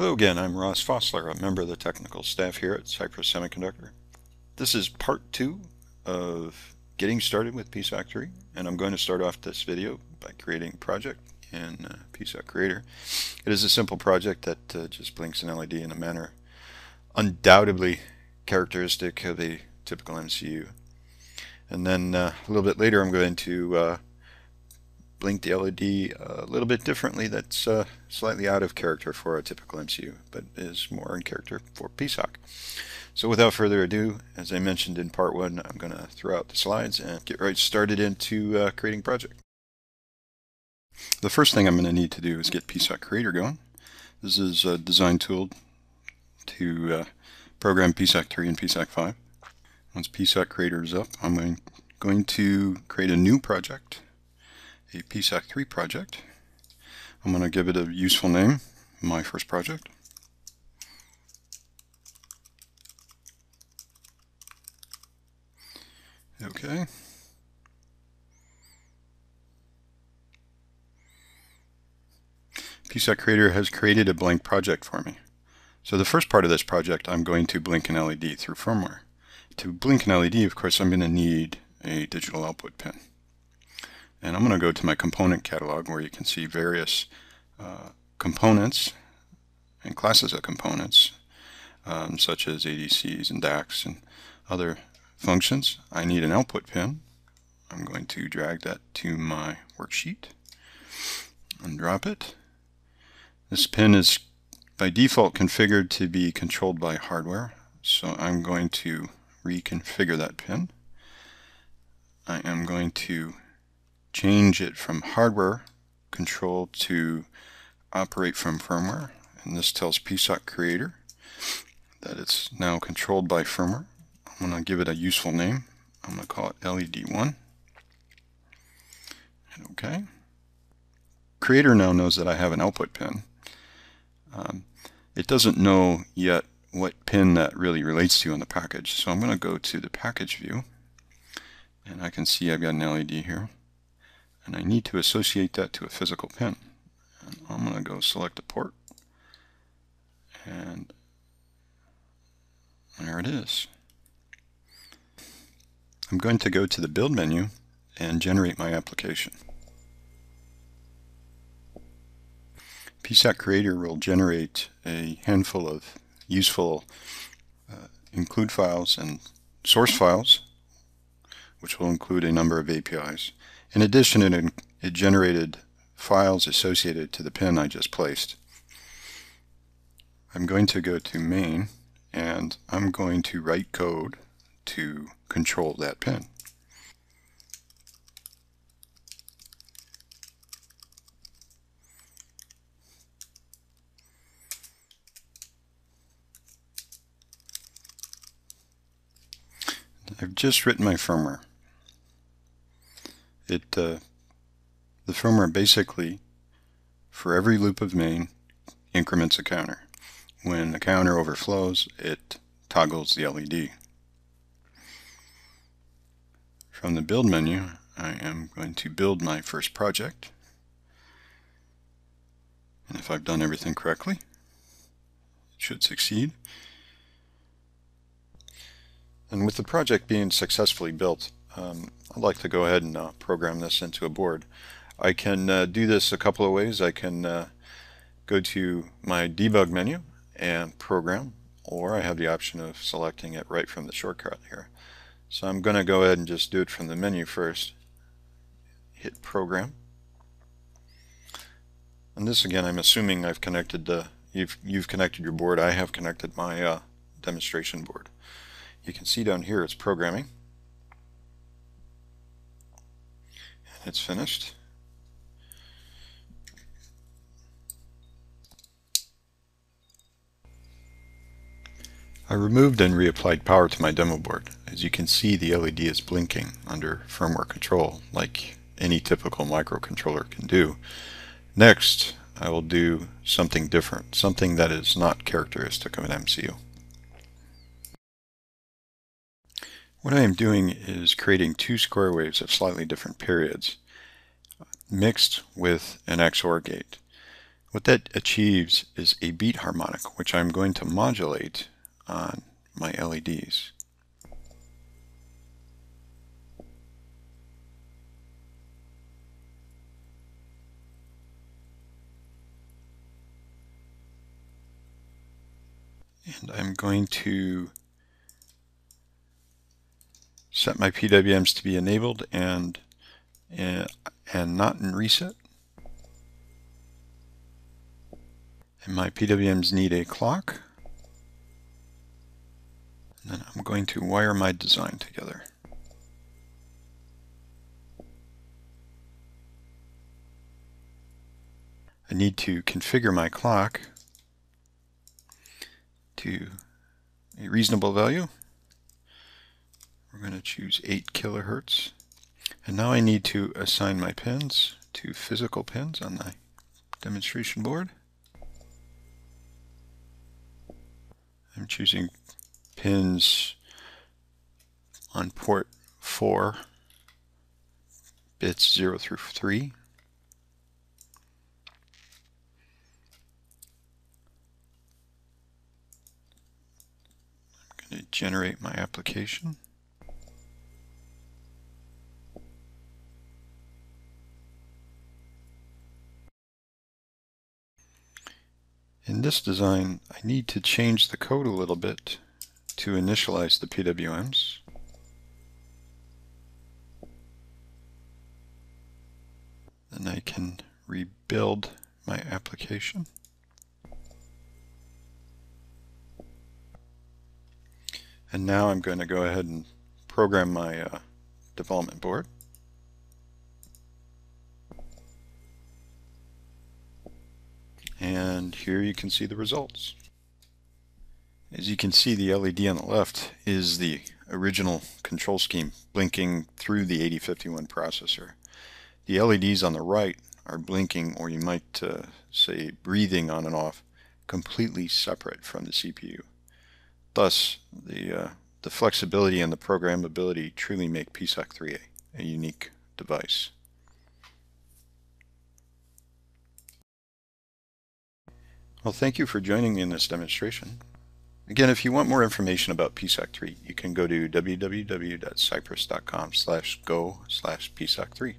Hello again, I'm Ross Fossler, a member of the technical staff here at Cypress Semiconductor. This is part two of getting started with PSoC 3, and I'm going to start off this video by creating a project in uh, PSoC Creator. It is a simple project that uh, just blinks an LED in a manner undoubtedly characteristic of a typical MCU. And then uh, a little bit later I'm going to uh, blink the LED a little bit differently that's uh, slightly out of character for a typical MCU, but is more in character for PSoC. So without further ado, as I mentioned in part one, I'm going to throw out the slides and get right started into uh, creating project. The first thing I'm going to need to do is get PSoC Creator going. This is a design tool to uh, program PSoC 3 and PSoC 5. Once PSoC Creator is up, I'm going, going to create a new project a PSoC 3 project. I'm going to give it a useful name, my first project. Okay. PSoC Creator has created a blank project for me. So the first part of this project, I'm going to blink an LED through firmware. To blink an LED, of course, I'm going to need a digital output pin. And I'm going to go to my component catalog where you can see various uh, components and classes of components um, such as ADCs and DACs and other functions. I need an output pin. I'm going to drag that to my worksheet and drop it. This pin is by default configured to be controlled by hardware so I'm going to reconfigure that pin. I am going to change it from hardware control to operate from firmware. And this tells PSoC Creator that it's now controlled by firmware. I'm going to give it a useful name. I'm going to call it LED1. And OK. Creator now knows that I have an output pin. Um, it doesn't know yet what pin that really relates to in the package. So I'm going to go to the package view. And I can see I've got an LED here and I need to associate that to a physical pin. And I'm going to go select a port and there it is. I'm going to go to the build menu and generate my application. PSoC Creator will generate a handful of useful uh, include files and source files, which will include a number of APIs. In addition, it, it generated files associated to the pin I just placed. I'm going to go to main and I'm going to write code to control that pin. I've just written my firmware it uh, the firmware basically for every loop of main increments a counter. When the counter overflows, it toggles the LED. From the build menu, I am going to build my first project. And if I've done everything correctly, it should succeed. And with the project being successfully built, um, I'd like to go ahead and uh, program this into a board. I can uh, do this a couple of ways. I can uh, go to my debug menu and program, or I have the option of selecting it right from the shortcut here. So I'm going to go ahead and just do it from the menu first. Hit program. And this again, I'm assuming I've connected the, you've, you've connected your board. I have connected my uh, demonstration board. You can see down here it's programming. It's finished. I removed and reapplied power to my demo board. As you can see the LED is blinking under firmware control like any typical microcontroller can do. Next I will do something different, something that is not characteristic of an MCU. What I am doing is creating two square waves of slightly different periods mixed with an XOR gate. What that achieves is a beat harmonic, which I'm going to modulate on my LEDs. And I'm going to set my PWMs to be enabled and, and, and not in reset. And my PWMs need a clock. And then I'm going to wire my design together. I need to configure my clock to a reasonable value. We're going to choose 8 kilohertz. And now I need to assign my pins to physical pins on the demonstration board. I'm choosing pins on port 4, bits 0 through 3. I'm going to generate my application. In this design, I need to change the code a little bit to initialize the PWMs. Then I can rebuild my application. And now I'm going to go ahead and program my uh, development board. And here you can see the results. As you can see, the LED on the left is the original control scheme blinking through the 8051 processor. The LEDs on the right are blinking, or you might uh, say breathing on and off, completely separate from the CPU. Thus, the, uh, the flexibility and the programmability truly make PSoC 3A a unique device. Well, thank you for joining me in this demonstration. Again, if you want more information about PSoC 3, you can go to www.cypress.com slash go slash PSoC 3.